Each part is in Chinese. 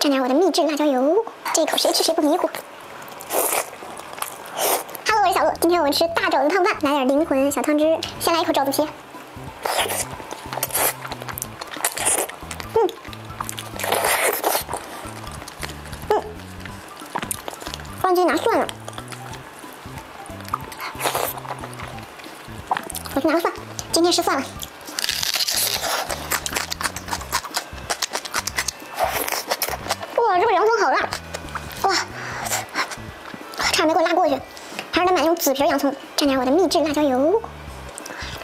蘸点我的秘制辣椒油，这一口谁吃谁不迷糊。Hello，我是小鹿，今天我们吃大肘子烫饭，来点灵魂小汤汁。先来一口肘子皮，嗯，嗯，忘记拿蒜了，我去拿个蒜，今天吃蒜了。差点没给我辣过去。还是得买那种紫皮洋葱，蘸点我的秘制辣椒油，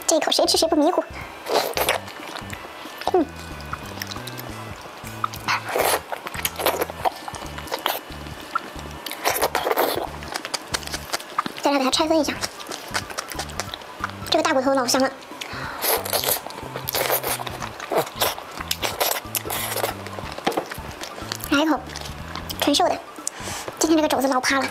这一口谁吃谁不迷糊。嗯，再来把它拆分一下，这个大骨头老香了。来一口纯瘦的，今天这个肘子老趴了。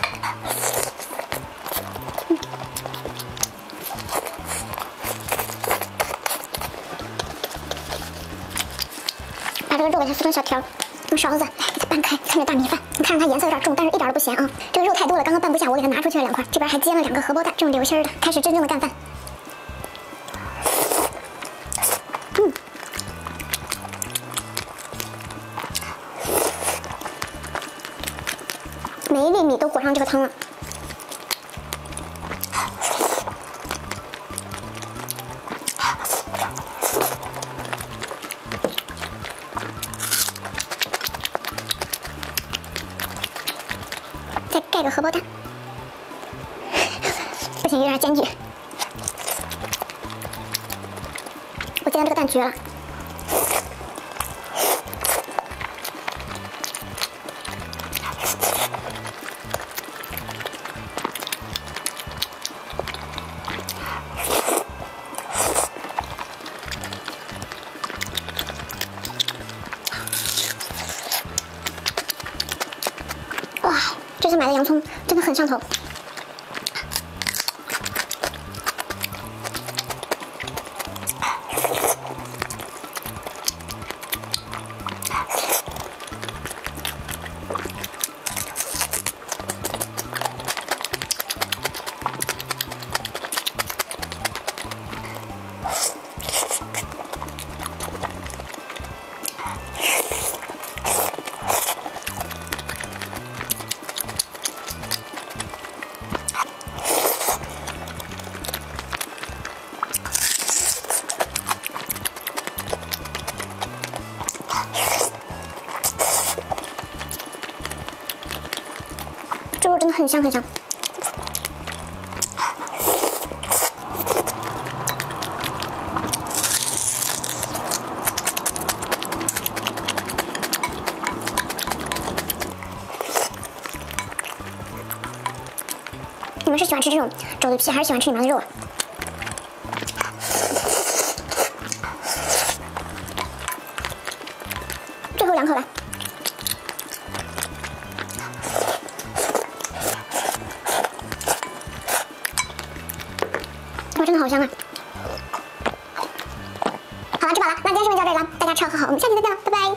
把这个肉给它撕成小条，用勺子来给它拌开，看着大米饭。你看着它颜色有点重，但是一点都不咸啊。这个肉太多了，刚刚拌不下，我给它拿出去了两块。这边还煎了两个荷包蛋，这种流心的。开始真正的干饭。每一粒米都裹上这个汤了。再盖个荷包蛋，不行，有点艰巨。我今天这个蛋绝了，这次买的洋葱真的很上头。肉真的很香很香。你们是喜欢吃这种肘子皮，还是喜欢吃里面的肉啊？最后两口了。哇，真的好香啊！好了，吃饱了，那今天视频就到这里了，大家吃好喝好，我们下期再见了，拜拜。